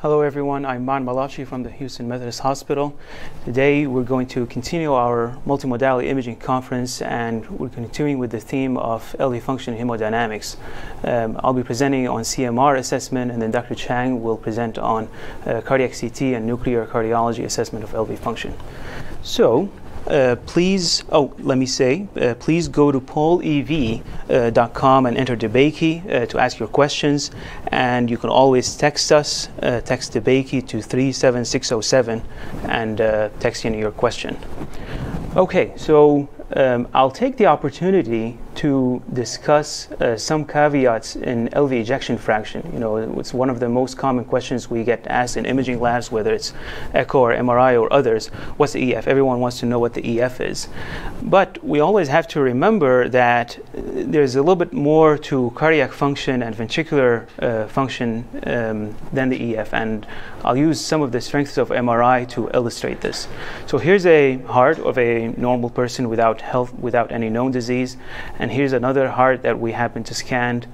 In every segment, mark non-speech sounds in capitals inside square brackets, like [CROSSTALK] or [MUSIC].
Hello, everyone. I'm Maan Malahfji from the Houston Methodist Hospital. Today, we're going to continue our multimodality imaging conference, and we're continuing with the theme of LV function and hemodynamics. Um, I'll be presenting on CMR assessment, and then Dr. Chang will present on uh, cardiac CT and nuclear cardiology assessment of LV function. So, uh, please, oh, let me say, uh, please go to pollev.com uh, and enter DeBakey uh, to ask your questions. And you can always text us, text DeBakey to 37607 and text in your question. Okay, so um, I'll take the opportunity to discuss uh, some caveats in LV ejection fraction. You know, it's one of the most common questions we get asked in imaging labs, whether it's echo or MRI or others. What's the EF? Everyone wants to know what the EF is. But we always have to remember that there's a little bit more to cardiac function and ventricular uh, function um, than the EF. And I'll use some of the strengths of MRI to illustrate this. So here's a heart of a normal person without health, without any known disease. And and here's another heart that we happen to scan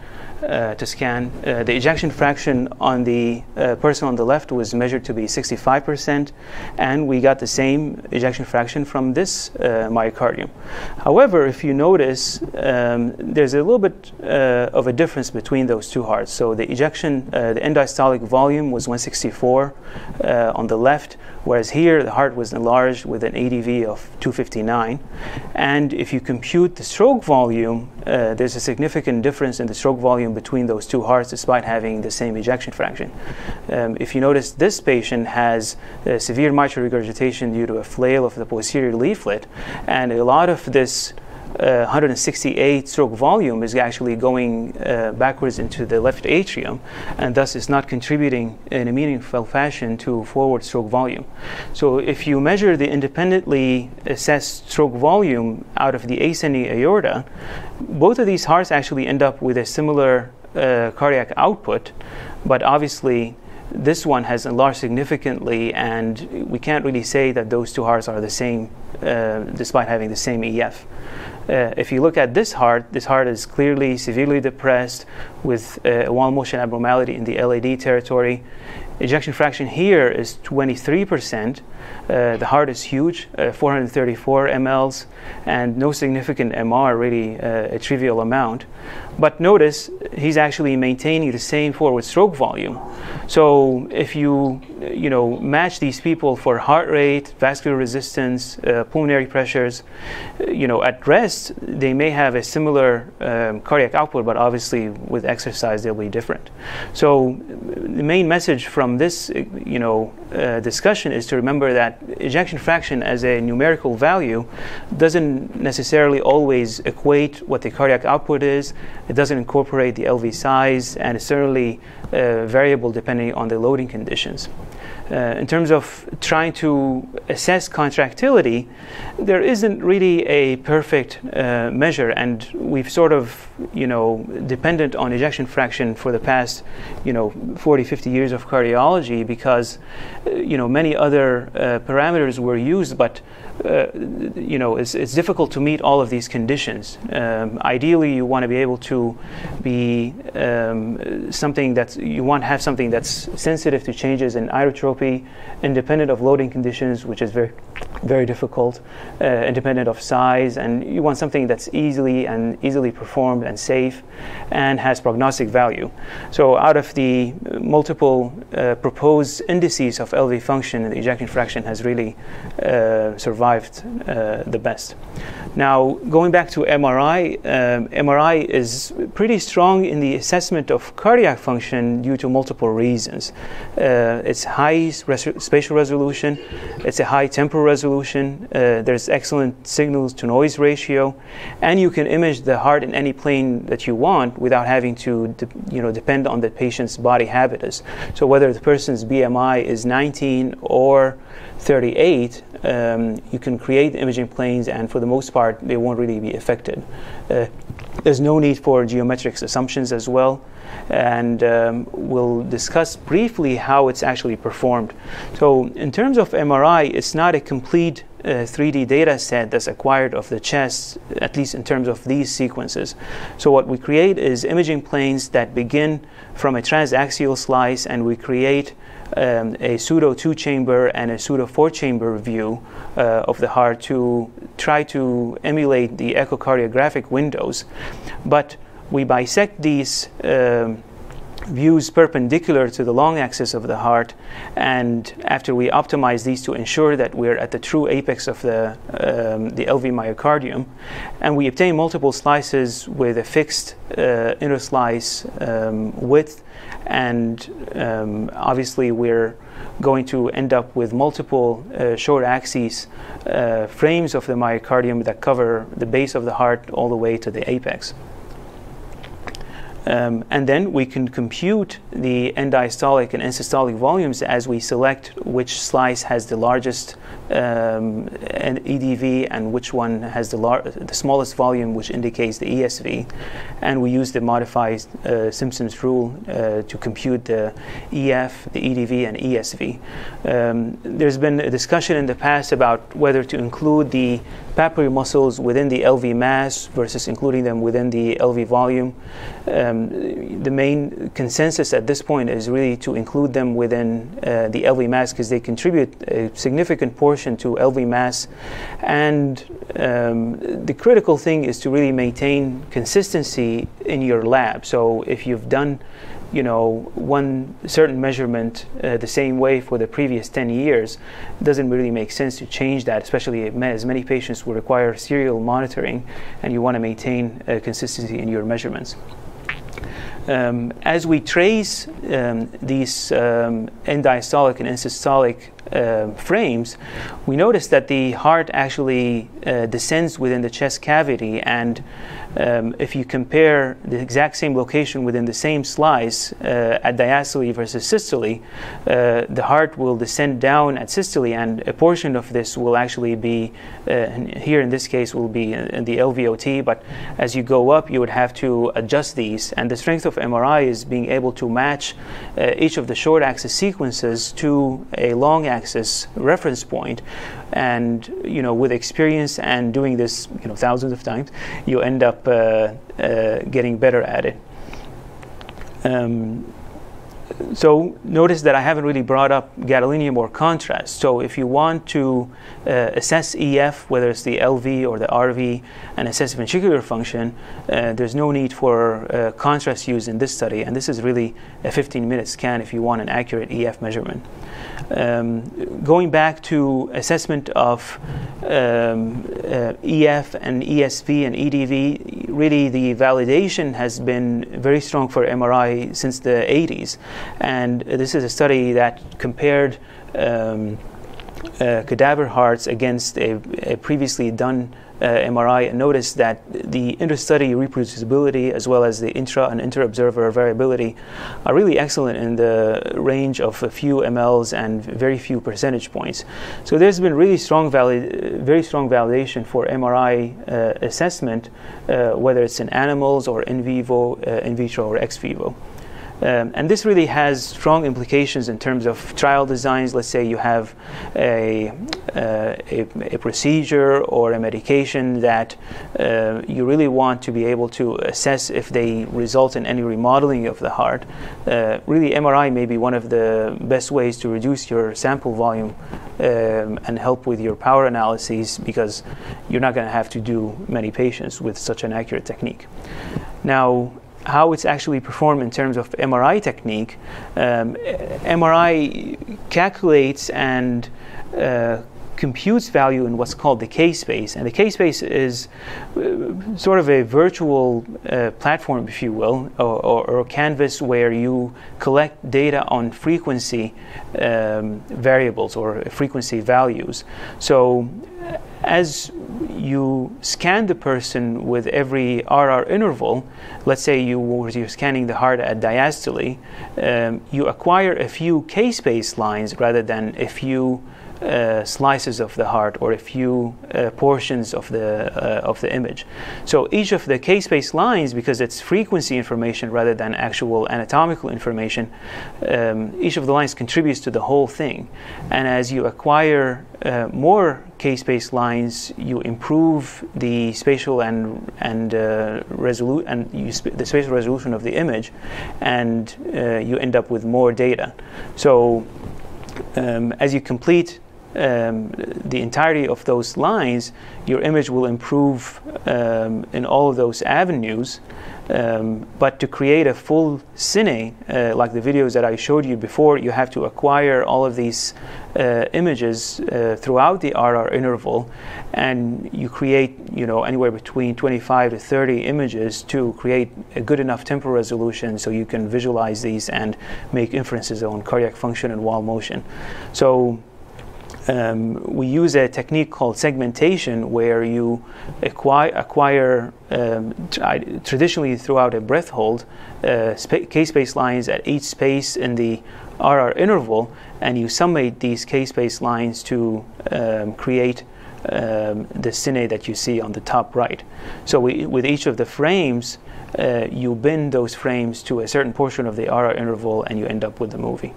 uh, to scan. Uh, the ejection fraction on the uh, person on the left was measured to be 65%, and we got the same ejection fraction from this uh, myocardium. However, if you notice, um, there's a little bit uh, of a difference between those two hearts. So the ejection, the end diastolic volume was 164 on the left, whereas here the heart was enlarged with an EDV of 259. And if you compute the stroke volume, there's a significant difference in the stroke volume between those two hearts despite having the same ejection fraction. Um, if you notice, this patient has uh, severe mitral regurgitation due to a flail of the posterior leaflet, and a lot of this uh, 168 stroke volume is actually going uh, backwards into the left atrium and thus is not contributing in a meaningful fashion to forward stroke volume. So if you measure the independently assessed stroke volume out of the ascending aorta, both of these hearts actually end up with a similar uh, cardiac output, but obviously this one has enlarged significantly, and we can't really say that those two hearts are the same uh, despite having the same EF. Uh, if you look at this heart, this heart is clearly severely depressed with uh, wall motion abnormality in the LAD territory. Ejection fraction here is 23%. Uh, the heart is huge, uh, 434 mLs, and no significant MR, really uh, a trivial amount. But notice he's actually maintaining the same forward stroke volume. So if you you know match these people for heart rate, vascular resistance, uh, pulmonary pressures, uh, you know at rest they may have a similar um, cardiac output, but obviously with exercise they'll be different. So the main message from this you know discussion is to remember that ejection fraction as a numerical value doesn't necessarily always equate what the cardiac output is. It doesn't incorporate the LV size, and it's certainly uh, variable depending on the loading conditions. Uh, in terms of trying to assess contractility, there isn't really a perfect uh, measure, and we've sort of, you know, dependent on ejection fraction for the past, you know, 40, 50 years of cardiology because, uh, you know, many other uh, parameters were used, but uh, you know, it's, it's, difficult to meet all of these conditions. Um, ideally, you want to be able to be um, something that's you want to have something that's sensitive to changes in inotropy, independent of loading conditions, which is very very difficult, uh, independent of size, and you want something that's easily and easily performed and safe, and has prognostic value. So, out of the multiple uh, proposed indices of LV function, the ejection fraction has really uh, survived uh, the best. Now, going back to MRI, um, MRI is pretty strong in the assessment of cardiac function due to multiple reasons. Uh, it's high res- spatial resolution, it's a high temporal resolution, uh, there's excellent signals to noise ratio, and you can image the heart in any plane that you want without having to de- you know, depend on the patient's body habitus. So, whether the person's BMI is 19 or 38, um, you can create imaging planes, and for the most part, they won't really be affected. Uh, there's no need for geometric assumptions as well, and um, we'll discuss briefly how it's actually performed. So, in terms of MRI, it's not a complete uh, 3D data set that's acquired of the chest, at least in terms of these sequences. So, what we create is imaging planes that begin from a transaxial slice, and we create um, a pseudo two chamber and a pseudo four chamber view uh, of the heart to try to emulate the echocardiographic windows. But we bisect these. Um, views perpendicular to the long axis of the heart and after we optimize these to ensure that we're at the true apex of the, um, the LV myocardium and we obtain multiple slices with a fixed uh, inner slice um, width and um, obviously we're going to end up with multiple uh, short axis uh, frames of the myocardium that cover the base of the heart all the way to the apex. Um, and then we can compute the end diastolic and end systolic volumes as we select which slice has the largest um, EDV and which one has the, lar- the smallest volume, which indicates the ESV. And we use the modified uh, Simpson's rule uh, to compute the EF, the EDV, and ESV. Um, there's been a discussion in the past about whether to include the papillary muscles within the LV mass versus including them within the LV volume. Um, the main consensus at this point is really to include them within uh, the LV mass because they contribute a significant portion to LV mass. And um, the critical thing is to really maintain consistency in your lab. So if you've done you know one certain measurement uh, the same way for the previous 10 years doesn't really make sense to change that especially as many patients will require serial monitoring and you want to maintain uh, consistency in your measurements um, as we trace um, these um, end diastolic and end systolic uh, frames, we notice that the heart actually uh, descends within the chest cavity. And um, if you compare the exact same location within the same slice uh, at diastole versus systole, uh, the heart will descend down at systole, and a portion of this will actually be, uh, here in this case, will be in the LVOT. But as you go up, you would have to adjust these. And the strength of MRI is being able to match uh, each of the short axis sequences to a long axis reference point. point and you know with experience and doing this you know thousands of times you end up uh, uh, getting better at it um, so notice that I haven't really brought up gadolinium or contrast. So if you want to uh, assess EF, whether it's the LV or the RV, and assess ventricular function, uh, there's no need for uh, contrast used in this study. And this is really a 15-minute scan if you want an accurate EF measurement. Um, going back to assessment of um, uh, EF and ESV and EDV, really the validation has been very strong for MRI since the 80s. And this is a study that compared um, cadaver hearts against a, a previously done uh, MRI and noticed that the interstudy reproducibility as well as the intra and inter-observer variability are really excellent in the range of a few mLs and very few percentage points. So there's been really strong valid, very strong validation for MRI uh, assessment, uh, whether it's in animals or in vivo, uh, in vitro or ex vivo. Um, and this really has strong implications in terms of trial designs. Let's say you have a, uh, a, a, procedure or a medication that uh, you really want to be able to assess if they result in any remodeling of the heart. Uh, really, MRI may be one of the best ways to reduce your sample volume um, and help with your power analyses because you're not going to have to do many patients with such an accurate technique. Now, how it's actually performed in terms of MRI technique. Um, MRI calculates and uh, computes value in what's called the K space. And the K space is uh, sort of a virtual uh, platform, if you will, or, or, or, a canvas where you collect data on frequency um, variables or frequency values. So as you scan the person with every RR interval, let's say you were you're scanning the heart at diastole, um, you acquire a few K space lines rather than a few uh, slices of the heart or a few uh, portions of the uh, of the image. So each of the K-space lines, because it's frequency information rather than actual anatomical information, um, each of the lines contributes to the whole thing. And as you acquire uh, more K-space lines, you improve the spatial and and uh, resolu- and sp- the spatial resolution of the image, and uh, you end up with more data. So um, as you complete um, the entirety of those lines, your image will improve um, in all of those avenues. Um, but to create a full cine, uh, like the videos that I showed you before, you have to acquire all of these uh, images uh, throughout the RR interval, and you create, you know, anywhere between 25 to 30 images to create a good enough temporal resolution so you can visualize these and make inferences on cardiac function and wall motion. So um, we use a technique called segmentation where you acquire, acquire um, traditionally throughout a breath hold uh, k-space lines at each space in the RR interval and you summate these k-space lines to um, create um, the cine that you see on the top right. So we, with each of the frames, uh, you bend those frames to a certain portion of the RR interval and you end up with the movie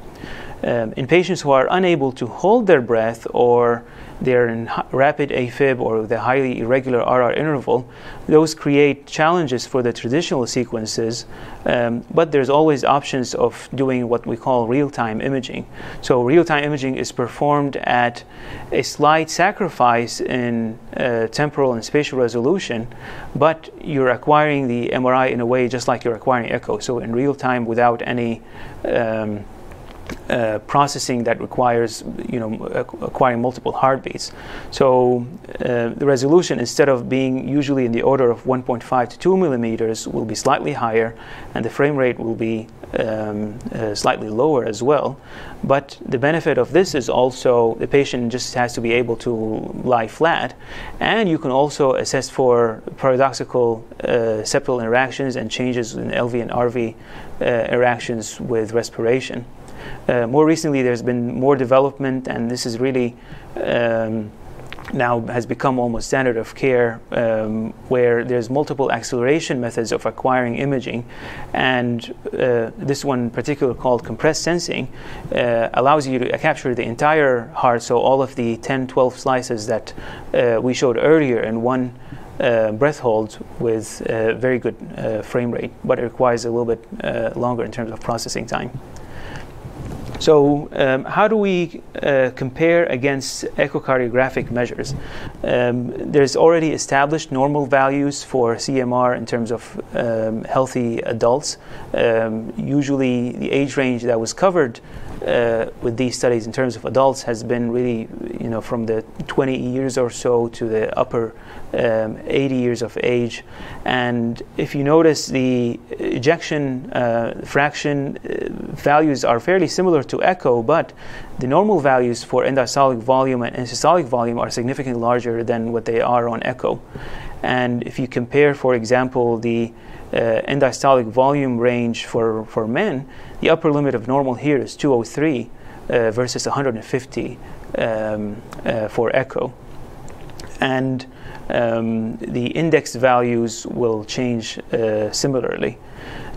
um, in patients who are unable to hold their breath or they're in rapid AFib or the highly irregular RR interval, those create challenges for the traditional sequences. Um, but there's always options of doing what we call real-time imaging. So real-time imaging is performed at a slight sacrifice in uh, temporal and spatial resolution, but you're acquiring the MRI in a way just like you're acquiring echo. So in real time, without any um, uh, processing that requires you know acquiring multiple heartbeats. So uh, the resolution instead of being usually in the order of 1.5 to 2 millimeters will be slightly higher, and the frame rate will be um, uh, slightly lower as well. But the benefit of this is also the patient just has to be able to lie flat, and you can also assess for paradoxical uh, septal interactions and changes in LV and RV uh, interactions with respiration. Uh, more recently, there's been more development, and this is really um, now has become almost standard of care, um, where there's multiple acceleration methods of acquiring imaging, and uh, this one in particular called compressed sensing uh, allows you to capture the entire heart, so all of the 10, 12 slices that uh, we showed earlier in one. Uh, breath hold with very good uh, frame rate, but it requires a little bit uh, longer in terms of processing time. So, um, how do we uh, compare against echocardiographic measures? Um, there's already established normal values for CMR in terms of um, healthy adults. Um, usually, the age range that was covered uh, with these studies in terms of adults has been really, you know, from the 20 years or so to the upper um, 80 years of age. And if you notice, the ejection uh, fraction uh, values are fairly similar to echo, but the normal values for end-diastolic volume and systolic volume are significantly larger than what they are on echo. And if you compare, for example, the uh, end-diastolic volume range for, for men, the upper limit of normal here is 203 uh, versus 150 um, uh, for echo. And um, the index values will change uh, similarly.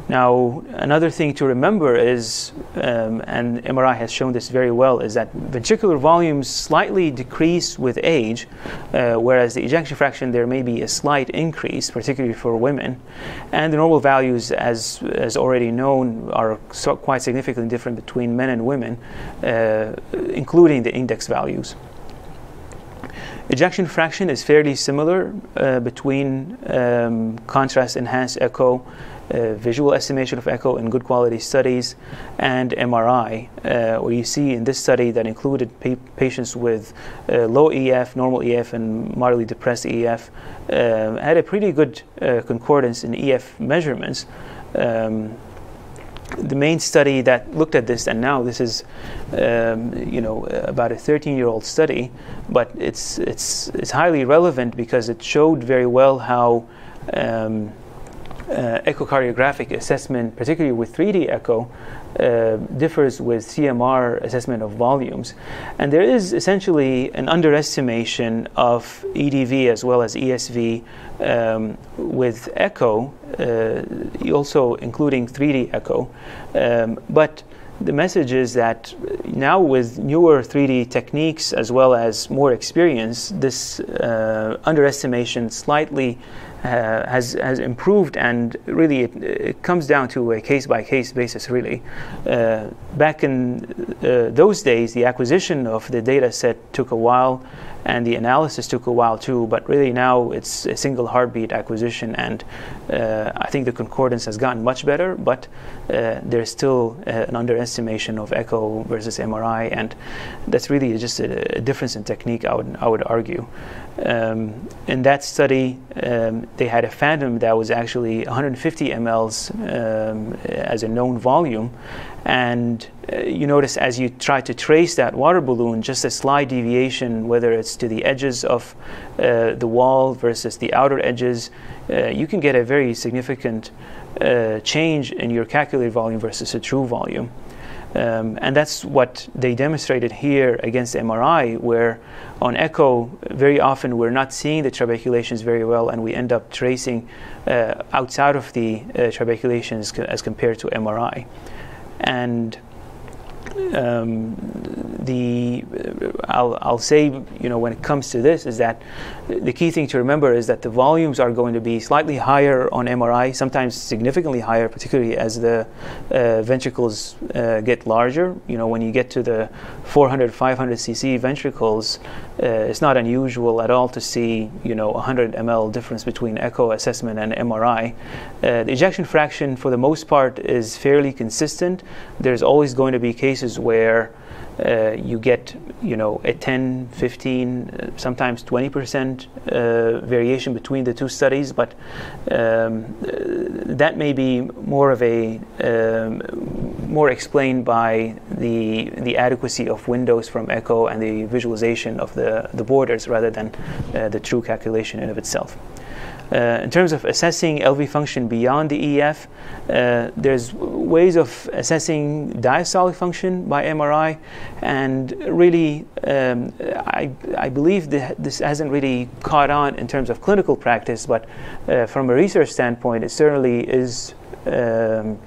Now, another thing to remember is, um, and MRI has shown this very well, is that ventricular volumes slightly decrease with age, uh, whereas the ejection fraction there may be a slight increase, particularly for women. And the normal values, as, as already known, are so quite significantly different between men and women, uh, including the index values. Ejection fraction is fairly similar uh, between um, contrast enhanced echo, uh, visual estimation of echo in good quality studies, and MRI, uh, where you see in this study that included pa- patients with uh, low EF, normal EF, and moderately depressed EF, uh, had a pretty good uh, concordance in EF measurements. Um, the main study that looked at this, and now this is, um, you know, about a 13-year-old study, but it's it's it's highly relevant because it showed very well how um, uh, echocardiographic assessment, particularly with 3D echo, uh, differs with CMR assessment of volumes. And there is essentially an underestimation of EDV as well as ESV um, with echo, uh, also including 3D echo. Um, but the message is that now with newer 3D techniques as well as more experience, this uh, underestimation slightly has has improved, and really it, it comes down to a case by case basis. Really, uh, back in uh, those days, the acquisition of the data set took a while, and the analysis took a while too. But really now it's a single heartbeat acquisition, and uh, I think the concordance has gotten much better. But uh, there's still uh, an underestimation of echo versus MRI, and that's really just a, a difference in technique. I would I would argue. Um, in that study, um, they had a phantom that was actually 150 mLs um, as a known volume. And uh, you notice as you try to trace that water balloon, just a slight deviation, whether it's to the edges of uh, the wall versus the outer edges, uh, you can get a very significant uh, change in your calculated volume versus a true volume. Um, and that's what they demonstrated here against MRI, where on echo, very often we're not seeing the trabeculations very well, and we end up tracing uh, outside of the uh, trabeculations as compared to MRI. And um, the I'll, I'll say you know when it comes to this is that the key thing to remember is that the volumes are going to be slightly higher on MRI, sometimes significantly higher, particularly as the uh, ventricles uh, get larger. You know when you get to the 400, 500 cc ventricles, uh, it's not unusual at all to see you know 100 ml difference between echo assessment and MRI. Uh, the ejection fraction for the most part is fairly consistent. There's always going to be cases where uh, you get you know a 10 15 uh, sometimes 20 percent uh, variation between the two studies but um, that may be more of a um, more explained by the the adequacy of windows from echo and the visualization of the the borders rather than uh, the true calculation in of itself uh, in terms of assessing LV function beyond the EF, uh, there's ways of assessing diastolic function by MRI, and really, um, I, I believe that this hasn't really caught on in terms of clinical practice, but uh, from a research standpoint, it certainly is um,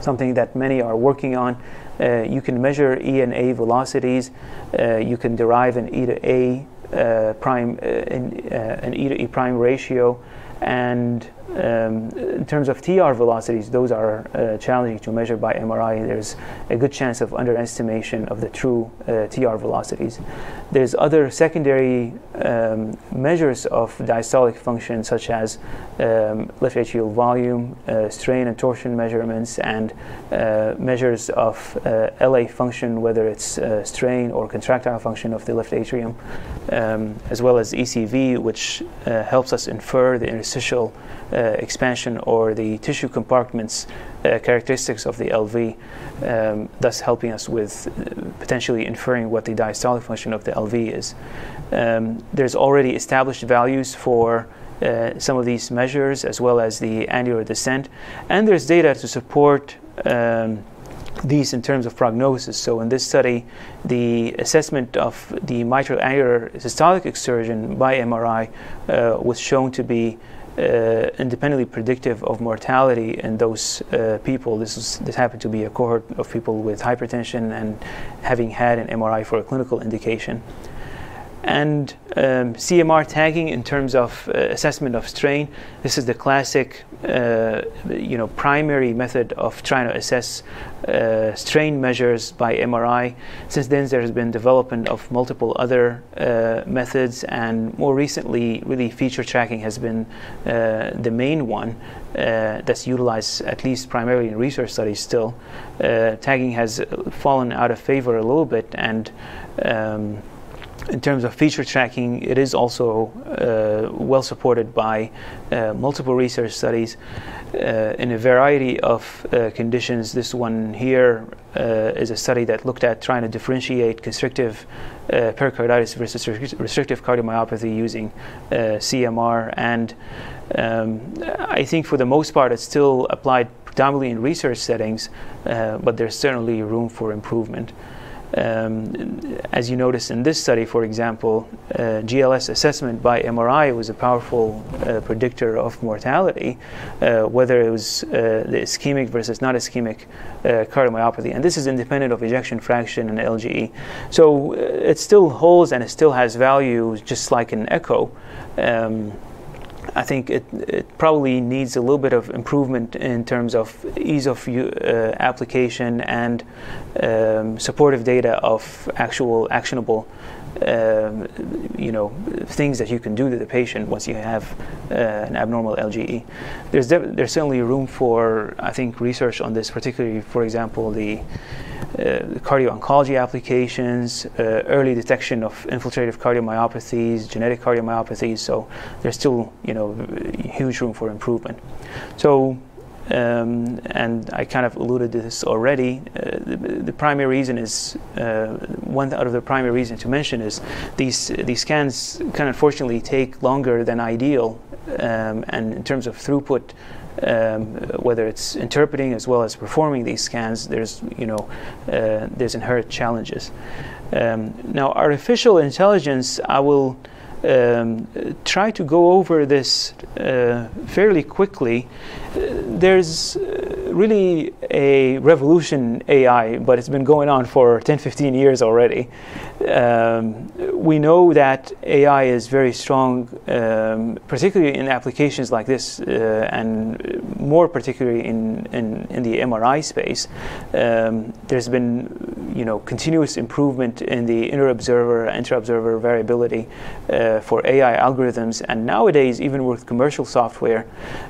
something that many are working on. Uh, you can measure E and A velocities. Uh, you can derive an E to A uh, prime uh, uh, an E to E prime ratio and um, in terms of TR velocities, those are uh, challenging to measure by MRI. There's a good chance of underestimation of the true uh, TR velocities. There's other secondary um, measures of diastolic function, such as um, left atrial volume, uh, strain and torsion measurements, and uh, measures of uh, LA function, whether it's uh, strain or contractile function of the left atrium, um, as well as ECV, which helps us infer the interstitial expansion or the tissue compartments uh, characteristics of the LV, um, thus helping us with uh, potentially inferring what the diastolic function of the LV is. Um, there's already established values for uh, some of these measures as well as the annular descent, and there's data to support um, these in terms of prognosis. So in this study, the assessment of the mitral annular systolic excursion by MRI uh, was shown to be uh, independently predictive of mortality in those uh, people. This, is, this happened to be a cohort of people with hypertension and having had an MRI for a clinical indication and um, CMR tagging in terms of uh, assessment of strain. This is the classic, uh, you know, primary method of trying to assess uh, strain measures by MRI. Since then, there has been development of multiple other uh, methods, and more recently, really feature tracking has been uh, the main one. Uh, that's utilized at least primarily in research studies still. tagging has fallen out of favor a little bit and um, in terms of feature tracking, it is also uh, well supported by uh, multiple research studies uh, in a variety of uh, conditions. This one here uh, is a study that looked at trying to differentiate constrictive uh, pericarditis versus restrictive cardiomyopathy using CMR. And um, I think for the most part, it's still applied predominantly in research settings, but there's certainly room for improvement. Um, as you notice in this study, for example, uh, GLS assessment by MRI was a powerful uh, predictor of mortality, uh, whether it was uh, the ischemic versus not ischemic uh, cardiomyopathy. And this is independent of ejection fraction and LGE. So uh, it still holds and it still has value, just like an echo. Um, I think it, it, probably needs a little bit of improvement in terms of ease of uh, application and um, supportive data of actual actionable, um, you know, things that you can do to the patient once you have uh, an abnormal LGE. There's there's certainly room for I think research on this, particularly for example the uh, cardio-oncology applications, uh, early detection of infiltrative cardiomyopathies, genetic cardiomyopathies. So there's still, you know, huge room for improvement. So um, and I kind of alluded to this already. Uh, the, the, primary reason is uh, one out of the primary reasons to mention is these these scans can unfortunately take longer than ideal, um, and in terms of throughput, um, whether it's interpreting as well as performing these scans, there's you know uh, there's inherent challenges. Um, now, artificial intelligence, I will um, try to go over this uh, fairly quickly. Uh, there's really a revolution AI, but it's been going on for 10, 15 years already. Um, we know that AI is very strong, um, particularly in applications like this, uh, and more particularly in, in, in the MRI space. Um, there's been, you know, continuous improvement in the inter-observer, inter-observer variability uh, for AI algorithms, and nowadays, even with commercial software,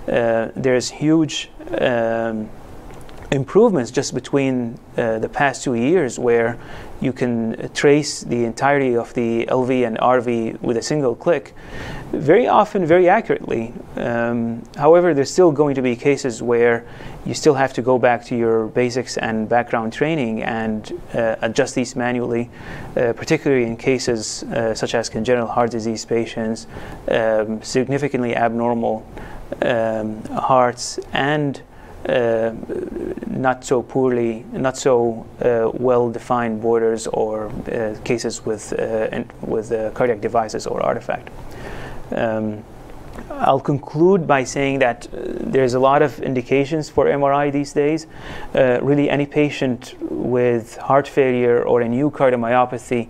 uh, there's huge um, improvements just between uh, the past two years where you can trace the entirety of the LV and RV with a single click, very often very accurately. Um, however, there's still going to be cases where you still have to go back to your basics and background training and uh, adjust these manually, uh, particularly in cases uh, such as congenital heart disease patients, um, significantly abnormal um, hearts, and uh, not so poorly, not so uh, well-defined borders or uh, cases with uh, with uh, cardiac devices or artifact. Um, I'll conclude by saying that uh, there's a lot of indications for MRI these days. Uh, really, any patient with heart failure or a new cardiomyopathy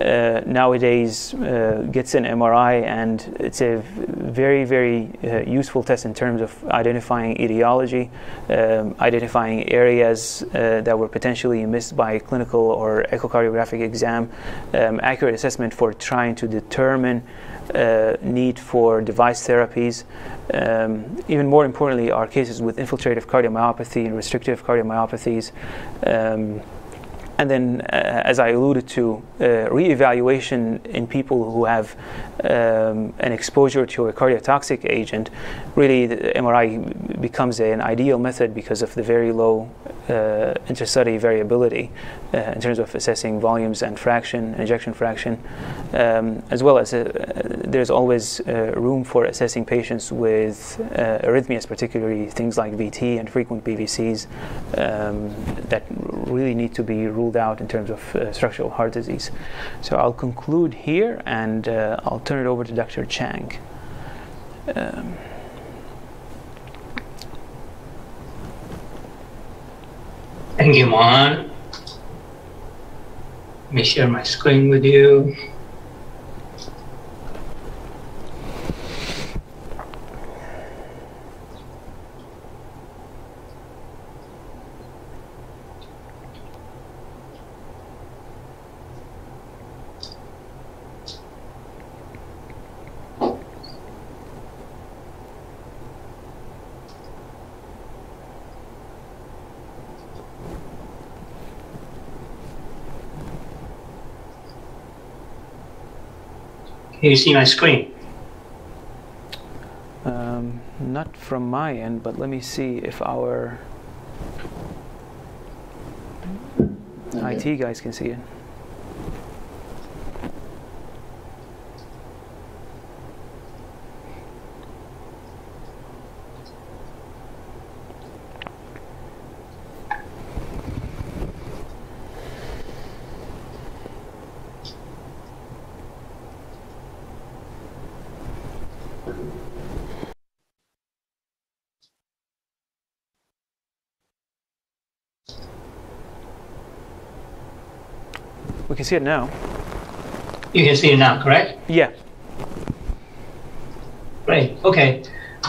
uh, nowadays uh, gets an MRI, and it's a very, very uh, useful test in terms of identifying etiology, um, identifying areas uh, that were potentially missed by clinical or echocardiographic exam, um, accurate assessment for trying to determine uh, need for device therapies. Um, even more importantly, are cases with infiltrative cardiomyopathy and restrictive cardiomyopathies. Um, and then, uh, as I alluded to, uh, reevaluation in people who have um, an exposure to a cardiotoxic agent, really MRI becomes an ideal method because of the very low uh, interstudy variability uh, in terms of assessing volumes and fraction, ejection fraction, um, as well as uh, there's always uh, room for assessing patients with uh, arrhythmias, particularly things like VT and frequent PVCs um, that really need to be ruled out in terms of uh, structural heart disease. So I'll conclude here and I'll turn it over to Dr. Chang. Um, Thank you, Maan. Let me share my screen with you. Can you see my screen? Um, not from my end, but let me see if our IT guys can see it. Can see it now. You can see it now, correct? Yeah. Great. Okay.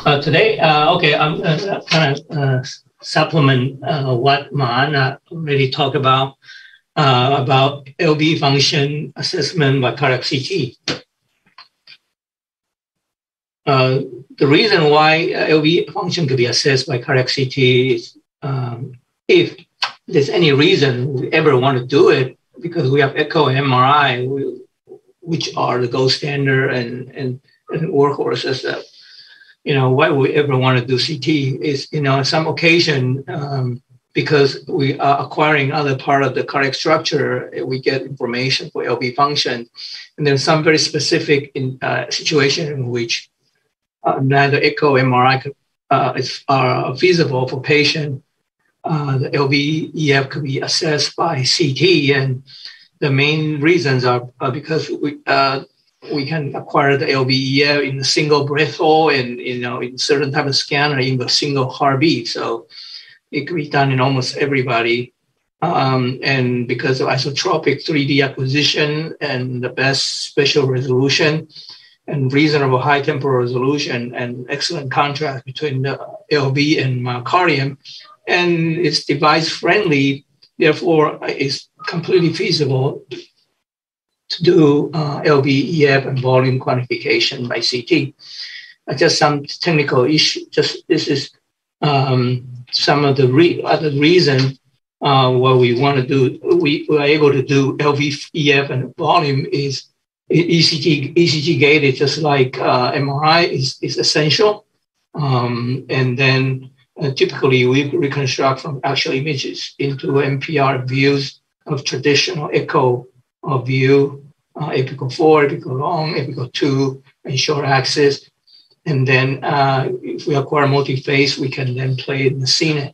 Uh, today, uh, okay, I'm uh, kind of uh, supplement uh, what Maana already talked about uh, about LV function assessment by cardiac CT. Uh, the reason why LV function could be assessed by cardiac CT is um, if there's any reason we ever want to do it, because we have echo and MRI, we, which are the gold standard and, and, and workhorses that, you know, why we ever want to do CT is, you know, on some occasion, um, because we are acquiring other part of the cardiac structure, we get information for LV function. And then some very specific in, uh, situation in which uh, neither echo MRI uh, is, are feasible for patient uh, the LVEF could be assessed by CT, and the main reasons are because we uh, we can acquire the LVEF in a single breath hold and you know in certain type of scan or in a single heartbeat. So it could be done in almost everybody. Um, and because of isotropic 3D acquisition and the best spatial resolution and reasonable high temporal resolution and excellent contrast between the LV and myocardium, and it's device friendly. Therefore, it's completely feasible to do uh, LVEF and volume quantification by CT. Uh, just some technical issue. Just this is um, some of the re- other reason uh, we want to do. We were able to do LVEF and volume is ECG ECG gated, just like uh, MRI is is essential. Um, and then uh, typically, we reconstruct from actual images into MPR views of traditional echo of view, uh, apical 4, apical long, apical 2, and short axis. And then uh, if we acquire multi-phase, we can then play in the cine.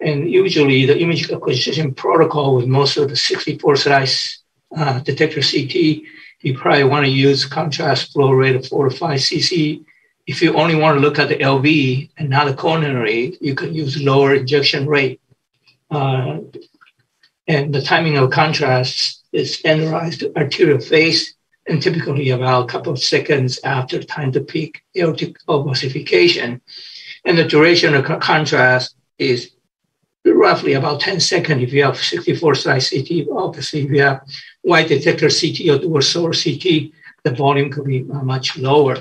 And usually the image acquisition protocol with most of the 64 slice uh, detector CT, you probably want to use contrast flow rate of 4 to 5 cc if you only want to look at the LV and not the coronary, you can use lower injection rate. Uh, and the timing of contrast is standardized to arterial phase and typically about a couple of seconds after time to peak aortic opacification. And the duration of contrast is roughly about 10 seconds if you have 64 slice CT. Obviously, if you have wide detector CT or dual source CT, the volume could be much lower.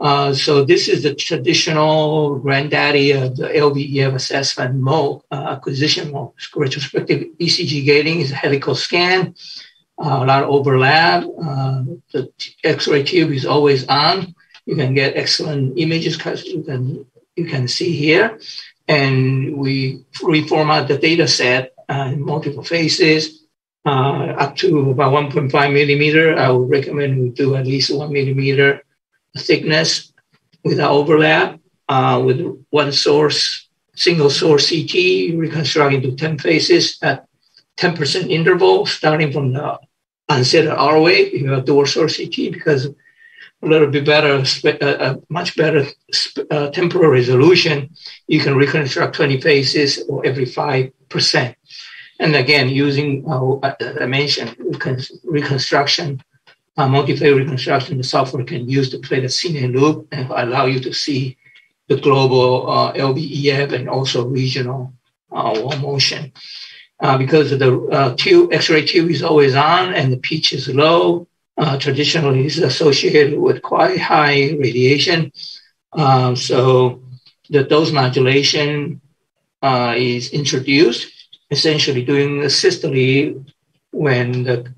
Uh, so this is the traditional granddaddy of the LVEF assessment mode, uh, acquisition mode. Retrospective ECG gating is a helical scan, uh, a lot of overlap. Uh, the X-ray tube is always on. You can get excellent images because you can you can see here, and we reformat the data set uh, in multiple phases. up to about 1.5 millimeter, I would recommend we do at least one millimeter thickness without overlap uh, with one source, single source CT, reconstruct into 10 phases at 10% interval, starting from the onset of R wave, you have dual source CT, because a little bit better, uh, uh, much better uh, temporal resolution, you can reconstruct 20 phases or every 5%. And again, using, uh, I mentioned, reconstruction uh, multi-phase reconstruction, the software can use to play the cine loop and allow you to see the global uh, and also regional uh, wall motion. Uh, because the uh, tube, X-ray tube is always on and the pitch is low, uh, traditionally is associated with quite high radiation. Uh, so the dose modulation uh, is introduced, essentially doing the systole when the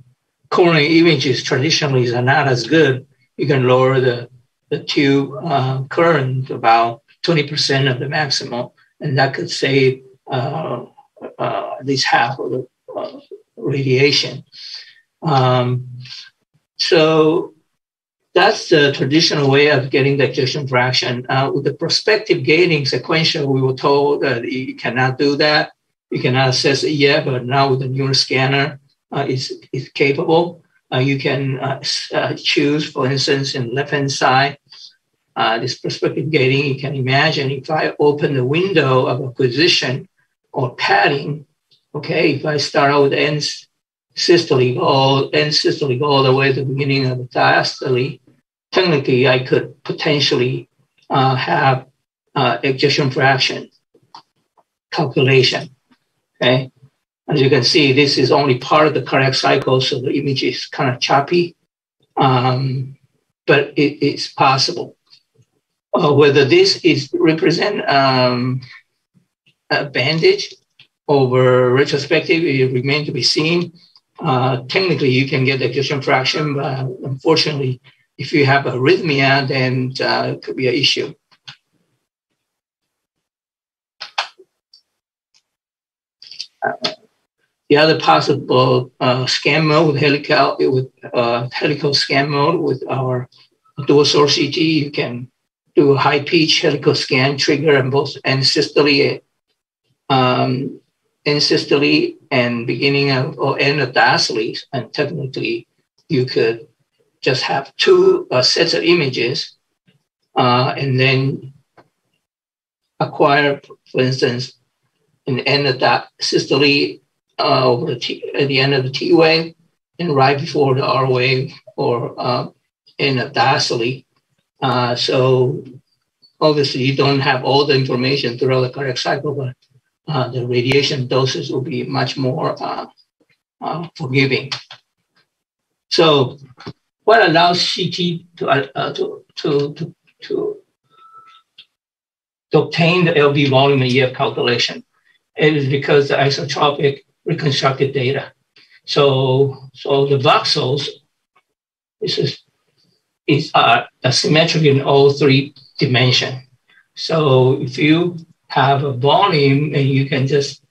coronary images traditionally are not as good, you can lower the, the tube uh, current about 20% of the maximum, and that could save uh, uh, at least half of the uh, radiation. Um, so that's the traditional way of getting the ejection fraction. Uh, with the prospective gating sequential, we were told that you cannot do that. You cannot assess it yet, but now with the newer scanner, uh, it's, it's capable. Uh, you can uh, choose, for instance, in left-hand side, this perspective gating, you can imagine if I open the window of a position or padding, okay, if I start out with end systole, all end systole, all the way to the beginning of the diastole, technically I could potentially uh, have uh, ejection fraction calculation, okay? As you can see, this is only part of the cardiac cycle, so the image is kind of choppy, um, but it, it's possible. Uh, whether this is represent um, a bandage over retrospective, it remains to be seen. Uh, technically, you can get the ejection fraction, but unfortunately, if you have arrhythmia, then uh, it could be an issue. Uh, the other possible uh, scan mode with helical with uh, helical scan mode with our dual source CT, you can do a high pitch helical scan trigger and both systole, um, systole and beginning of or end of diastole, and technically you could just have two uh, sets of images uh, and then acquire, for instance, an end of that systole uh, over the T, at the end of the T wave and right before the R wave or uh, in a diastole. Uh, so obviously you don't have all the information throughout the cardiac cycle, but uh, the radiation doses will be much more uh, uh, forgiving. So what allows CT to, uh, to, to, to, to, to obtain the LV volume and EF calculation? It is because the isotropic reconstructed data. So, so the voxels is, is, is uh, asymmetric in all three dimensions. So if you have a volume and you can just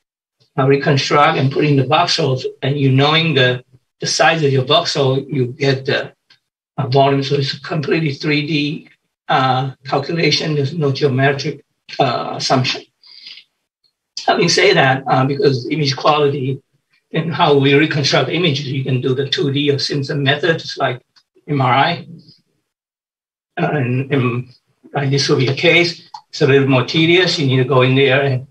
uh, reconstruct and put in the voxels and you knowing the, the size of your voxel, you get the uh, volume. So it's a completely 3D uh, calculation. There's no geometric uh, assumption. Having said that, uh, because image quality and how we reconstruct images, you can do the 2D or Simpson methods like MRI. Uh, and, and like this will be a case. It's a little more tedious. You need to go in there and,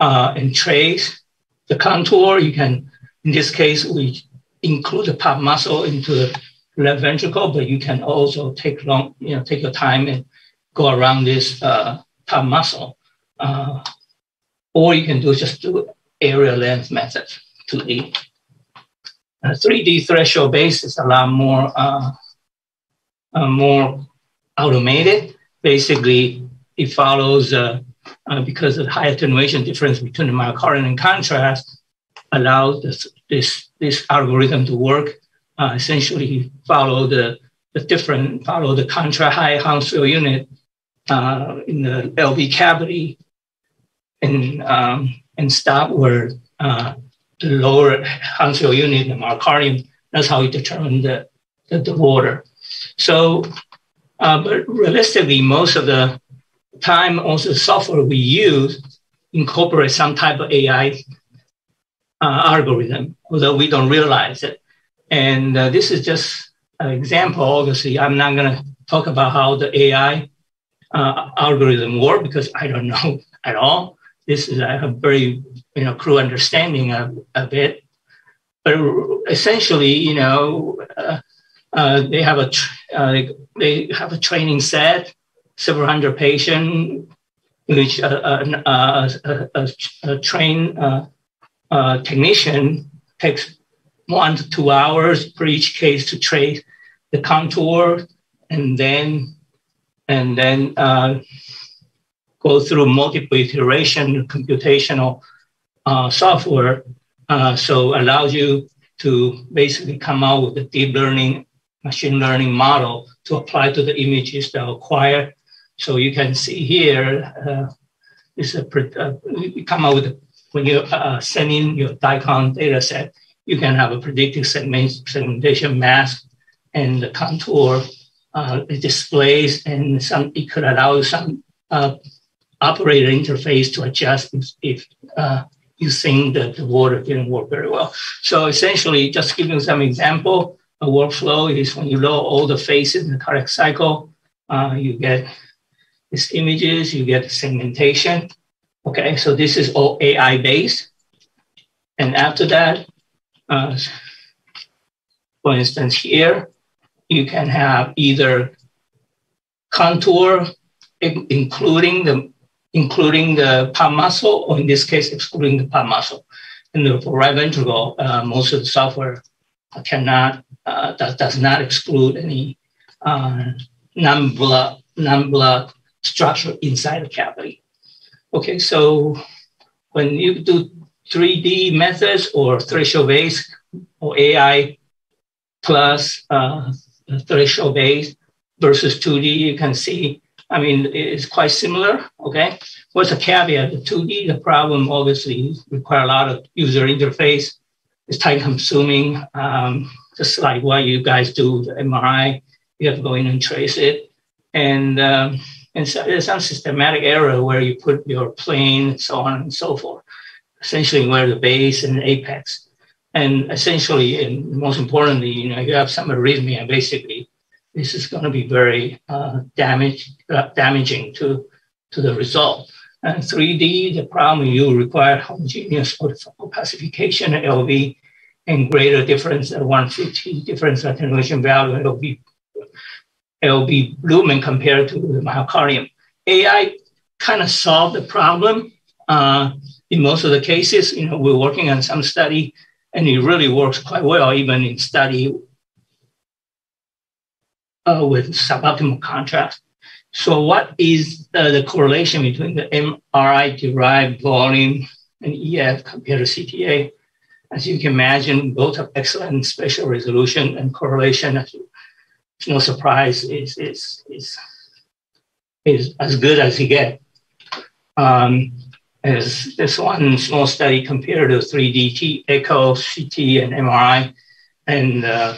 uh, and trace the contour. You can, in this case, we include the pap muscle into the left ventricle, but you can also take long, you know, take your time and go around this uh, pap muscle. Uh, or you can do just do area length method, 2D. A 3D threshold basis a lot more uh, uh, more automated. Basically, it follows uh, uh, because of the high attenuation difference between the myocardium and contrast allows this, this, this algorithm to work. Uh, essentially, follow the, the different, follow the contrast high Hounsfield unit uh, in the LV cavity and um, and stop where uh, the lower Hounsfield unit, the myocardium, that's how we determine the, the, the water. So, uh, but realistically, most of the time, also software we use incorporate some type of AI uh, algorithm, although we don't realize it. And uh, this is just an example. Obviously, I'm not going to talk about how the AI uh, algorithm work because I don't [LAUGHS] know at all this is a very you know crude understanding of, of it. But essentially, you know, uh, uh, they have a uh, they have a training set, several hundred patient, which uh, uh, a, a, trained uh, technician takes one to two hours per each case to trace the contour, and then and then go through multiple iteration computational uh, software. Uh, so allows you to basically come out with a deep learning, machine learning model to apply to the images that are acquired. So you can see here, uh, is a, uh, we come out with, when you uh, send in your DICOM data set, you can have a predictive segment, segmentation mask and the contour uh, displays and some, it could allow some uh, operator interface to adjust if, if uh, you think that the water didn't work very well. So essentially, just giving some example, a workflow is when you load all the phases in the correct cycle, uh, you get these images, you get the segmentation. Okay, so this is all AI based. And after that, uh, for instance, here, you can have either contour, including the including the pap muscle, or in this case, excluding the pap muscle. And for right ventricle, uh, most of the software cannot uh, does, does not exclude any uh, non-blood non-blood structure inside the cavity. Okay, so when you do 3D methods or threshold based or AI plus uh, threshold based versus 2D, you can see I mean, it's quite similar. Okay. What's a caveat? The 2D, the problem obviously require a lot of user interface. It's time consuming. Um, just like what you guys do, the MRI, you have to go in and trace it. And, um, and so there's some systematic error where you put your plane, and so on and so forth, essentially where the base and the apex. And essentially, and most importantly, you know, you have some arrhythmia basically this is going to be very uh, damage, uh, damaging to, to the result. And 3D, the problem you require homogeneous opacification LV and greater difference at 150 difference attenuation value LV, LV lumen compared to the myocardium. AI kind of solved the problem uh, in most of the cases. You know, we're working on some study and it really works quite well, even in study uh, with suboptimal contrast. So what is uh, the correlation between the MRI derived volume and EF compared to CTA? As you can imagine, both have excellent spatial resolution and correlation. It's no surprise, is, is, is, is as good as you get. Um, as this one small study compared to 3D echo, CT, and MRI, and uh,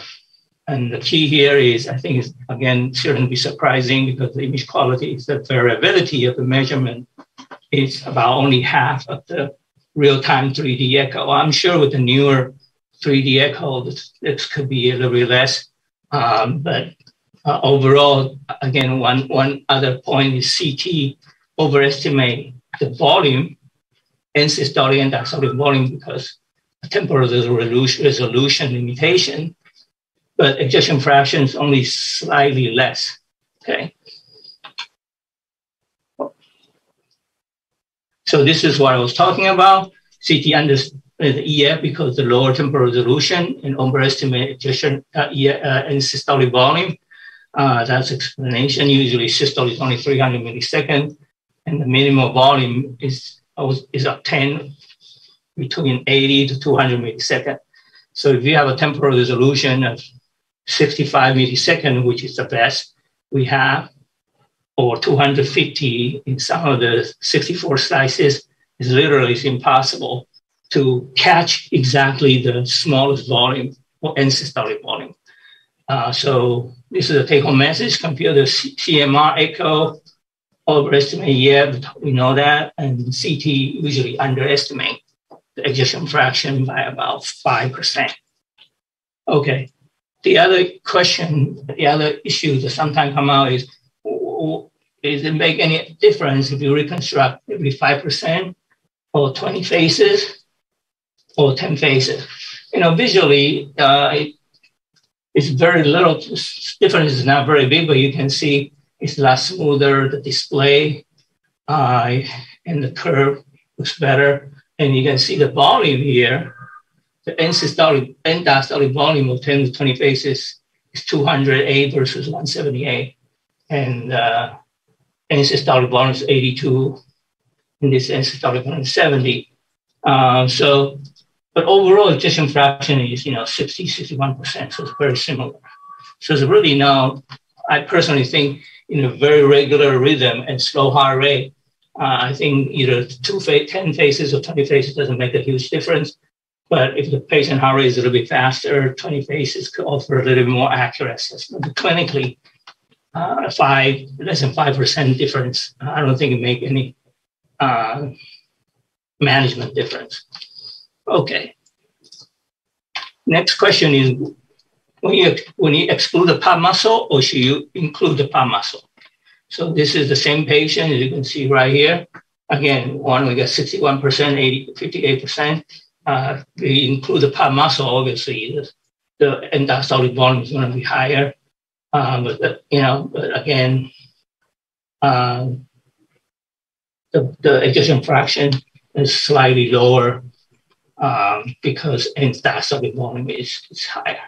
and the key here is, I think, is again shouldn't be surprising because the image quality is the variability of the measurement is about only half of the real-time 3D echo. I'm sure with the newer 3D echo, this, this could be a little bit less. Um, but uh, overall, again, one, one other point is CT overestimate the volume and systolic and diastolic volume because temporal resolution, resolution limitation but ejection fraction is only slightly less. Okay. So this is what I was talking about. CT under the EF because the lower temporal resolution and overestimate ejection uh, EF, uh, and systolic volume. Uh, that's explanation. Usually systole is only 300 milliseconds and the minimum volume is is obtained between 80 to 200 milliseconds. So if you have a temporal resolution of 65 millisecond, which is the best we have, or 250 in some of the 64 slices, is literally impossible to catch exactly the smallest volume or systolic volume. Uh, so this is a take-home message. Compare the CMR echo overestimate, yeah, we know that, and CT usually underestimate the ejection fraction by about 5%. Okay, the other question, the other issue that sometimes come out is, does it make any difference if you reconstruct every 5% or 20 phases or 10 phases? You know, visually, uh, it, it's very little, difference is not very big, but you can see it's a lot smoother, the display uh, and the curve looks better. And you can see the volume here the end systolic, end diastolic volume of 10 to 20 phases is 208 versus 178. And uh, end systolic volume is 82. And this end systolic volume is 70. Uh, so but overall ejection fraction is, you know, 60, 61%. So it's very similar. So it's really now, I personally think in a very regular rhythm and slow heart rate, uh, I think either two fa- 10 phases or 20 phases doesn't make a huge difference. But if the patient rate is a little bit faster, 20 phases could offer a little bit more assessment. But clinically, uh, five, less than 5% difference, I don't think it make any uh, management difference. Okay. Next question is, when you, when you exclude the pap muscle or should you include the pap muscle? So this is the same patient, as you can see right here. Again, one, we got 61%, 80, 58%. Uh, we include the pap muscle, obviously, the, the end-diastolic volume is going to be higher. Uh, but, the, you know, but again, uh, the, the ejection fraction is slightly lower um, because end-diastolic volume is, is higher.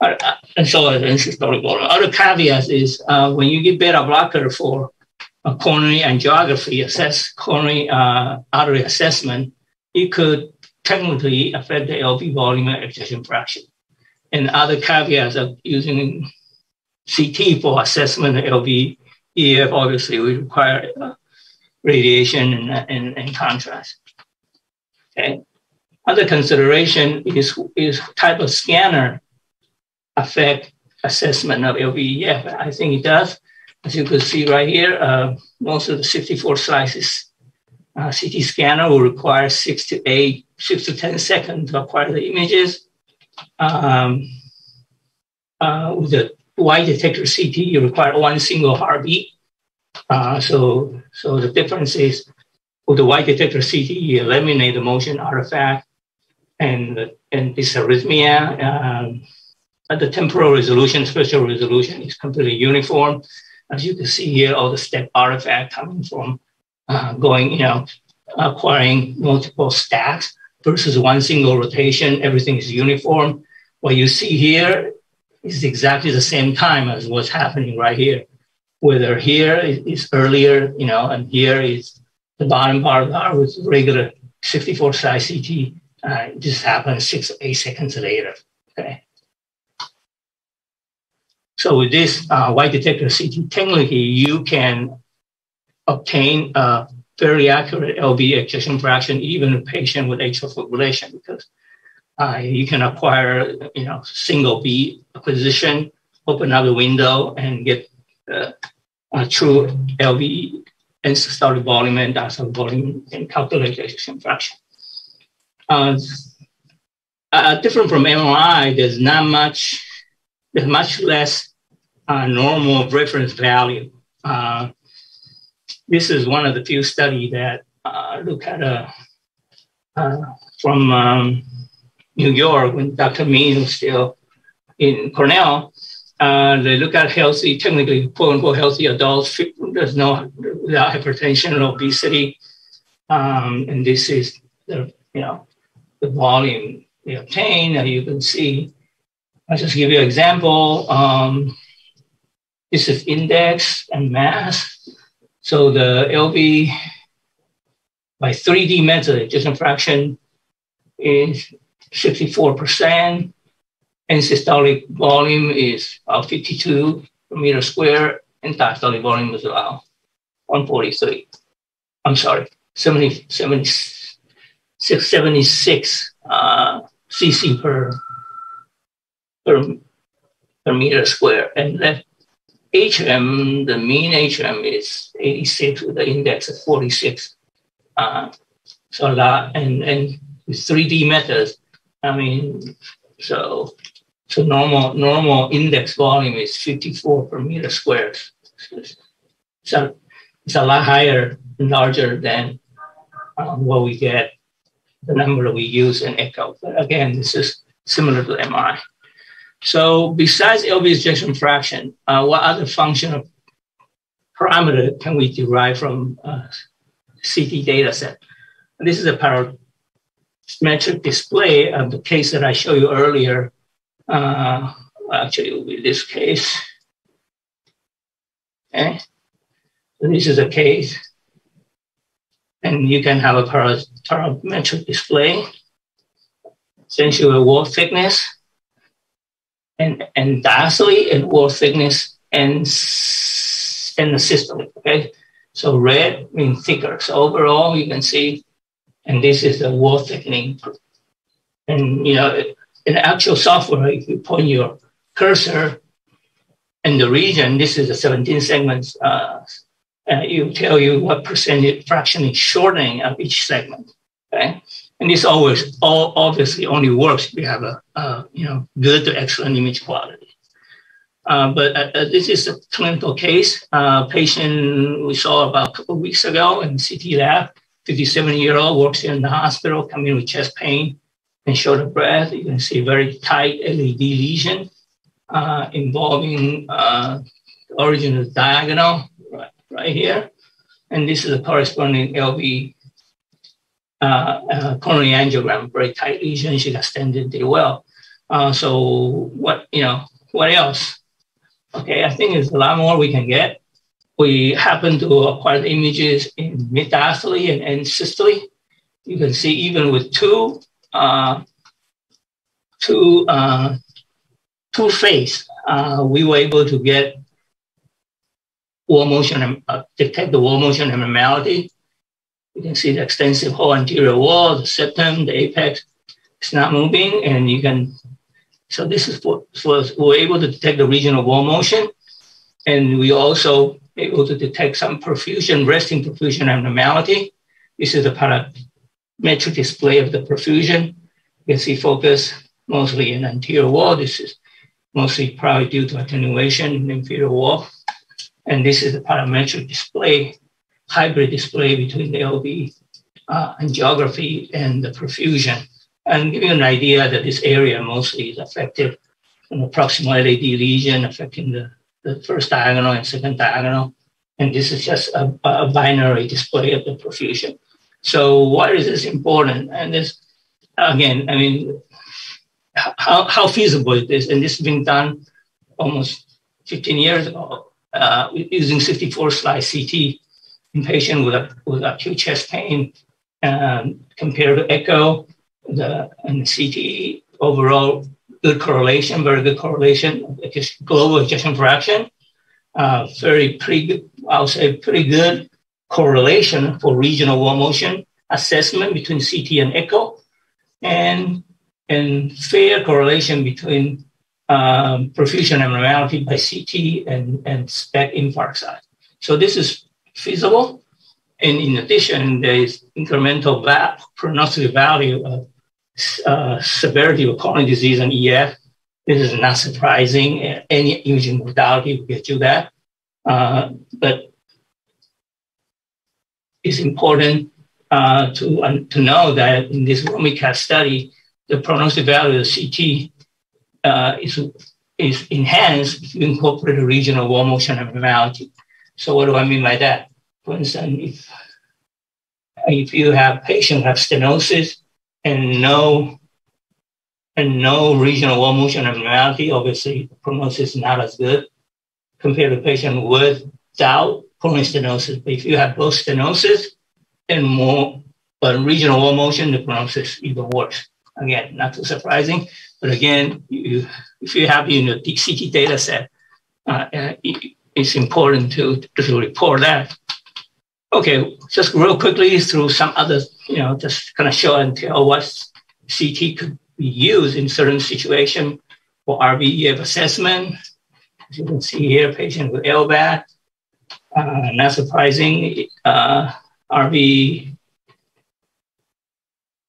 Uh, and so is systolic volume. Other caveats is uh, when you give beta blocker for a coronary angiography, assess coronary uh, artery assessment, it could technically affect the LV volume and ejection fraction. And other caveats of using CT for assessment of LV EF, obviously, we require uh, radiation and, and, and contrast. Okay. Other consideration is, is type of scanner affect assessment of LVEF. I think it does. As you can see right here, uh, most of the 64 slices uh, CT scanner will require six to eight, six to 10 seconds to acquire the images. Um, uh, with the wide detector CT, you require one single heartbeat. Uh, so, so the difference is with the wide detector CT, you eliminate the motion artifact and, and dysarrhythmia. Um, the temporal resolution, spatial resolution is completely uniform. As you can see here, all the step artifact coming from uh, going, you know, acquiring multiple stacks versus one single rotation. Everything is uniform. What you see here is exactly the same time as what's happening right here. Whether here is earlier, you know, and here is the bottom part our with regular 64 slice CT. Uh, just happens six, eight seconds later. Okay. So with this uh, wide detector CT, technically you can obtain a very accurate LV ejection fraction, even a patient with atrial fibrillation, because uh, you can acquire, you know, single beat acquisition, open up the window, and get uh, a true LV and systolic volume and diastolic volume and calculate ejection fraction. Uh, uh, different from MRI, there's not much, there's much less uh, normal reference value. Uh, this is one of the few studies that uh, look at a, uh, from um, New York when Dr. Min was still in Cornell. Uh, they look at healthy, technically quote unquote healthy adults. There's no without hypertension or obesity, um, and this is the you know the volume they obtain. And you can see. I'll just give you an example. Um, this is index and mass. So the LV by 3D method, ejection fraction is 64%, and systolic volume is about 52 per meter square, and diastolic volume is about 143. I'm sorry, 70, 76, 76 uh, cc per, per, per meter square. And that HM, the mean HM is 86 with the index of 46. Uh, so a lot, and, and with 3D methods, I mean, so so normal normal index volume is 54 per meter squared. So it's a lot higher and larger than um, what we get, the number that we use in echo. But again, this is similar to MRI. So besides LV ejection fraction, uh, what other functional parameter can we derive from uh, CT data set? And this is a parametric display of the case that I showed you earlier. Uh, actually, it will be this case. Okay. So this is a case. And you can have a parametric display. essentially a wall thickness and, and diastole and wall thickness and, and the systole, okay? So red means thicker. So overall, you can see, and this is the wall thickening. And, you know, in actual software, if you point your cursor in the region, this is the 17 segments, uh, uh, you tell you what percentage fraction is shortening of each segment, okay? And this always, all obviously only works if you have a, you know, good to excellent image quality. Uh, but uh, uh this is a clinical case. Uh, patient we saw about a couple of weeks ago in CT lab, 57 year old works in the hospital, coming with chest pain and short of breath. You can see very tight LAD lesion uh, involving uh, origin of diagonal right, right here. And this is a corresponding LV coronary angiogram, very tight lesion. She got stented well. Uh, so what, you know, what else? Okay, I think there's a lot more we can get. We happen to acquire the images in mid-diastole and, and systole. You can see even with two uh, two uh, two phase, uh, we were able to get wall motion, uh, detect the wall motion abnormality. You can see the extensive whole anterior wall, the septum, the apex. It's not moving, and you can. So this is for, for we're able to detect the regional wall motion, and we also able to detect some perfusion, resting perfusion abnormality. This is a parametric display of the perfusion. You can see focus mostly in anterior wall. This is mostly probably due to attenuation in inferior wall. And this is the parametric display, hybrid display between the LV uh, angiography and the perfusion. And give you an idea that this area mostly is affected from the proximal LAD lesion affecting the, the first diagonal and second diagonal. And this is just a, a binary display of the perfusion. So why is this important? And this, again, I mean, how, how feasible it is. And this has been done almost 15 years ago uh, using 64 slice CT in patients with, with acute chest pain um, compared to echo the, and the CT overall good correlation, very good correlation, just global ejection fraction, uh, very pretty good, I'll say pretty good correlation for regional wall motion assessment between CT and echo. And and fair correlation between um, perfusion abnormality by CT and, and SPECT infarct size. So this is feasible. And in addition, there is incremental va- prognostic value of uh, severity of coronary disease and EF. This is not surprising. Any imaging modality will get you that. Uh, but it's important uh, to, to know that in this ROMICAT study, the prognostic value of CT uh, is, is enhanced if you incorporate a regional wall motion abnormality. So what do I mean by that? For instance, if, if you have patients have stenosis and no and no regional wall motion abnormality, obviously the prognosis is not as good compared to patient without pulmonary stenosis. But if you have both stenosis and more but regional wall motion, the prognosis is even worse. Again, not too surprising, but again, you, if you have in your CT data set, uh, uh it's important to, to report that. Okay, just real quickly through some other, you know, just kind of show and tell what CT could be used in certain situation for RVEF assessment. As you can see here, patient with LVAD. Uh, not surprising, uh, RV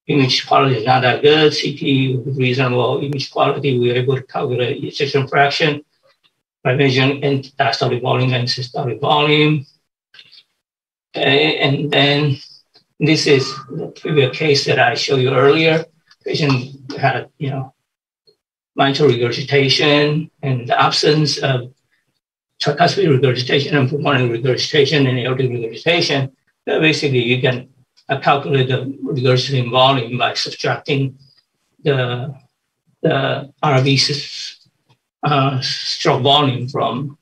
image quality is not that good. CT with reasonable image quality, we were able to calculate ejection fraction by measuring diastolic volume and systolic volume. Okay, and then this is the previous case that I showed you earlier. Patient had, you know, mitral regurgitation and the absence of tricuspid regurgitation and pulmonary regurgitation and aortic regurgitation. Basically, you can I calculate the regurgitating volume by subtracting the, the RV uh, stroke volume from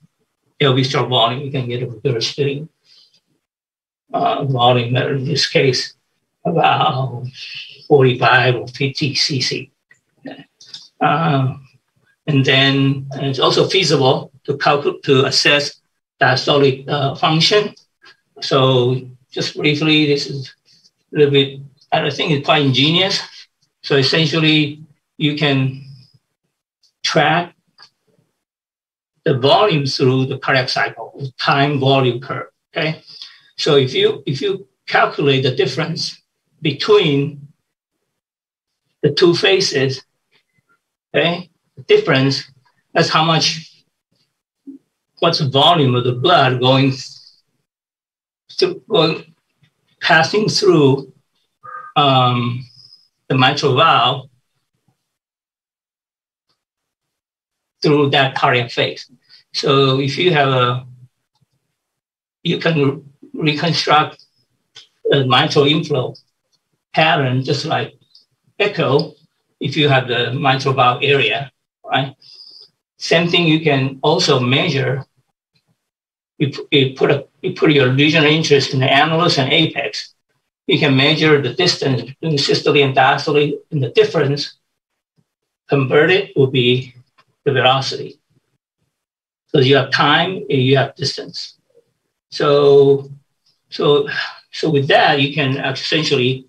LV stroke volume. You can get a regurgitating uh, volume, in this case, about 45 or 50 cc. Uh, and then it's also feasible to calculate to assess diastolic uh, function. So just briefly, this is a little bit. I think it's quite ingenious. So essentially, you can track the volume through the cardiac cycle, time volume curve. Okay, so if you if you calculate the difference between the two phases, okay, the difference that's how much what's the volume of the blood going to going passing through um, the mitral valve through that cardiac phase. So if you have a, you can reconstruct a mitral inflow pattern just like echo if you have the mitral valve area, right? Same thing you can also measure. You, you put a you put your regional interest in the annulus and apex. You can measure the distance between systole and diastole, and the difference converted will be the velocity. So you have time and you have distance. So, so, so with that, you can essentially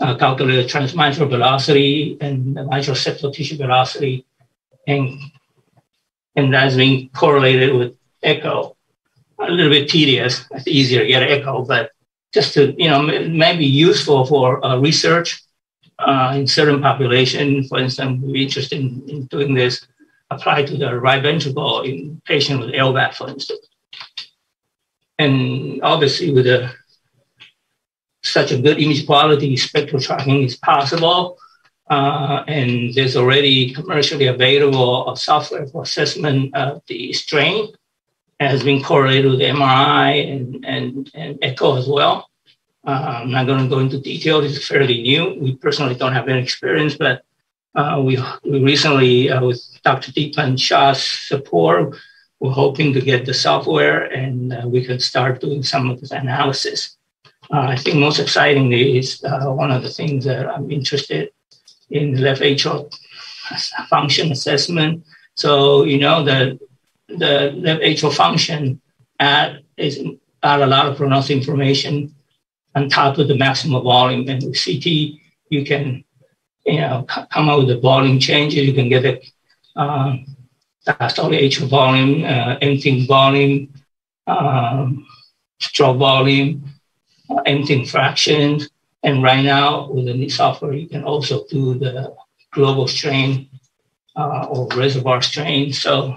uh, calculate transmitral velocity and septal tissue velocity, and and that's being correlated with echo. A little bit tedious. It's easier to get echo, but just to you know maybe useful for uh, research uh, in certain population. For instance, we're interested in, in doing this applied to the right ventricle in patients with LVAD, for instance. And obviously, with a, such a good image quality, speckle tracking is possible. Uh, and there's already commercially available software for assessment of the strain. It has been correlated with MRI and, and, and echo as well. Uh, I'm not going to go into detail. This is fairly new. We personally don't have any experience, but uh, we, we recently, uh, with Dr. Dipan Shah's support, we're hoping to get the software and uh, we can start doing some of this analysis. Uh, I think most excitingly is uh, one of the things that I'm interested in the left [LAUGHS] atrial function assessment. So, you know, the, the left atrial function add, is, add a lot of pronounced information on top of the maximum volume. And with CT, you can you know, come up with the volume changes. You can get the uh, diastolic volume, uh, emptying volume, um, stroke volume, uh, emptying fractions. And right now, with the new software, you can also do the global strain uh, or reservoir strain. So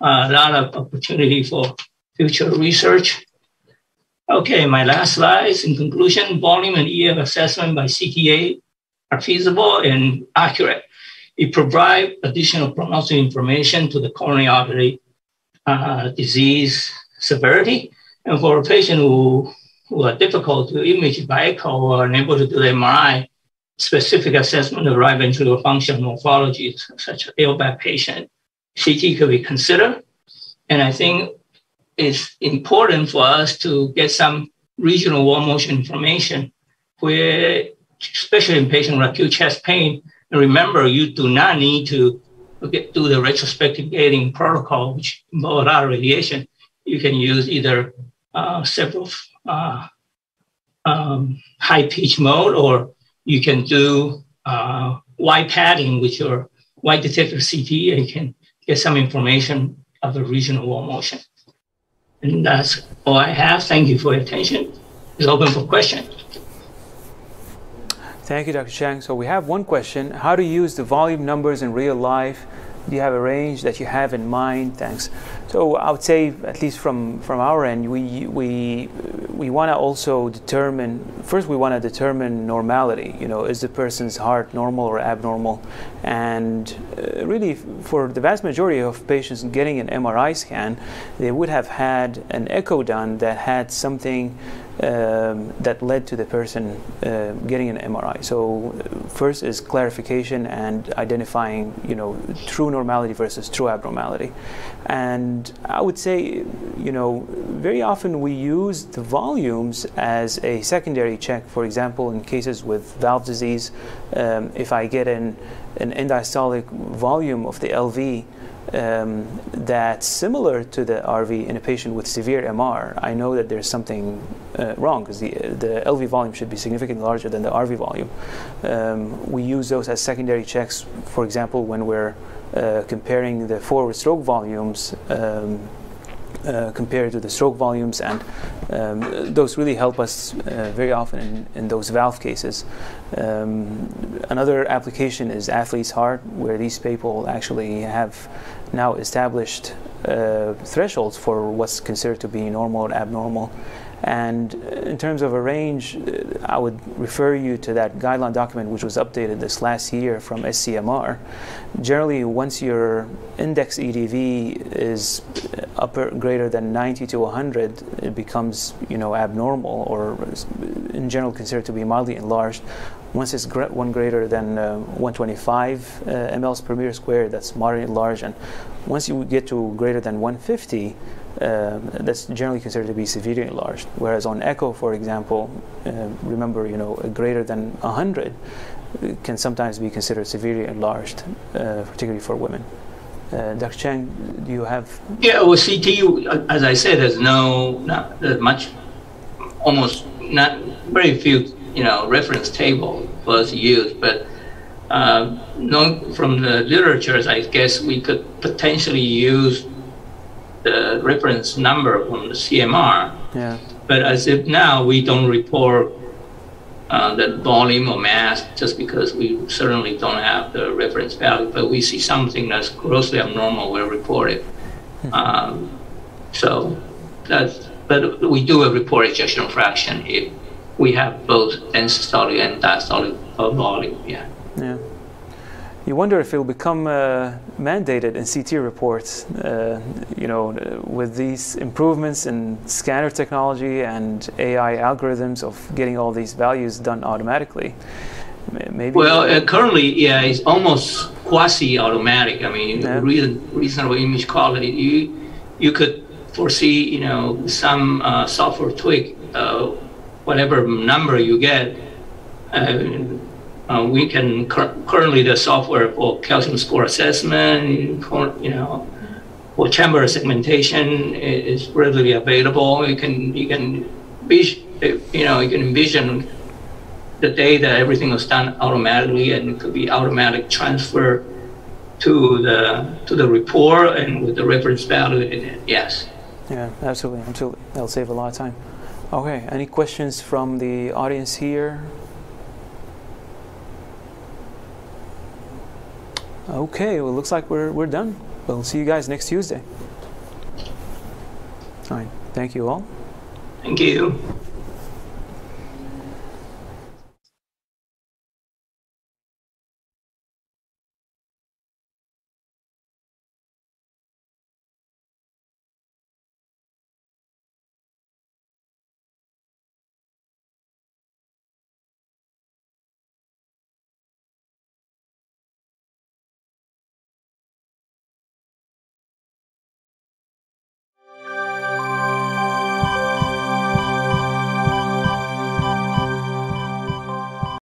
uh, a lot of opportunity for future research. Okay, my last slide in conclusion, volume and EF assessment by CTA are feasible and accurate. It provides additional prognostic information to the coronary artery uh, disease severity. And for a patient who, who are difficult to image by echo or unable to do the MRI, specific assessment of right ventricular function morphology, such as LVAD patient, CT could be considered. And I think it's important for us to get some regional wall motion information where especially in patients with acute chest pain. And remember, you do not need to get, do the retrospective gating protocol, which involves a lot of radiation. You can use either uh, several uh, um, high pitch mode, or you can do uh, wide padding with your wide detector CT, and you can get some information of the regional wall motion. And that's all I have. Thank you for your attention. It's open for questions. Thank you, Dr. Chang. So we have one question. How to use the volume numbers in real life? Do you have a range that you have in mind? Thanks. So I would say, at least from, from our end, we, we, we want to also determine, first we want to determine normality. You know, is the person's heart normal or abnormal? And uh, really, for the vast majority of patients getting an MRI scan, they would have had an echo done that had something um, that led to the person uh, getting an MRI. So first is clarification and identifying, you know, true normality versus true abnormality. And I would say, you know, very often we use the volumes as a secondary check. For example, in cases with valve disease, um, if I get an, an end diastolic volume of the LV um, that's similar to the RV in a patient with severe MR, I know that there's something uh, wrong because the, the LV volume should be significantly larger than the RV volume. Um, we use those as secondary checks, for example, when we're uh, comparing the forward stroke volumes. Um, uh, compared to the stroke volumes, and um, those really help us uh, very often in, in, those valve cases. Um, another application is athlete's heart, where these people actually have now established uh, thresholds for what's considered to be normal or abnormal. And in terms of a range, I would refer you to that guideline document which was updated this last year from SCMR. Generally, once your index EDV is upper greater than 90 to 100, it becomes you know abnormal or in general considered to be mildly enlarged. Once it's gr- one greater than uh, 125 uh, mLs per meter squared, that's moderately large. And once you get to greater than 150, uh, that's generally considered to be severely enlarged. Whereas on echo, for example, uh, remember, you know, greater than 100 can sometimes be considered severely enlarged, uh, particularly for women. Uh, Dr. Chang, do you have? Yeah, well, CTU, as I said, there's no, not much, almost not very few, you know, reference table was used, but uh, from the literatures, I guess we could potentially use the reference number from the CMR. Yeah. But as if now we don't report uh, the volume or mass just because we certainly don't have the reference value, but we see something that's grossly abnormal, we'll report it. Hmm. Um, so that's, but we do a report ejection fraction if we have both end systolic and diastolic volume, yeah. Yeah you wonder if it will become uh, mandated in CT reports, uh, you know, with these improvements in scanner technology and AI algorithms of getting all these values done automatically. Maybe. Well, uh, currently, yeah, it's almost quasi-automatic. I mean, yeah. reason, reasonable image quality. You you could foresee, you know, some uh, software tweak, uh, whatever number you get uh, uh, we can currently the software for calcium score assessment, you know, for chamber segmentation is readily available. You can you can you know you can envision the day that everything was done automatically and it could be automatic transfer to the to the report and with the reference value in it. Yes. Yeah, absolutely, absolutely. That'll save a lot of time. Okay, any questions from the audience here? Okay, well, looks like we're, we're done. We'll see you guys next Tuesday. All right. Thank you all. Thank you.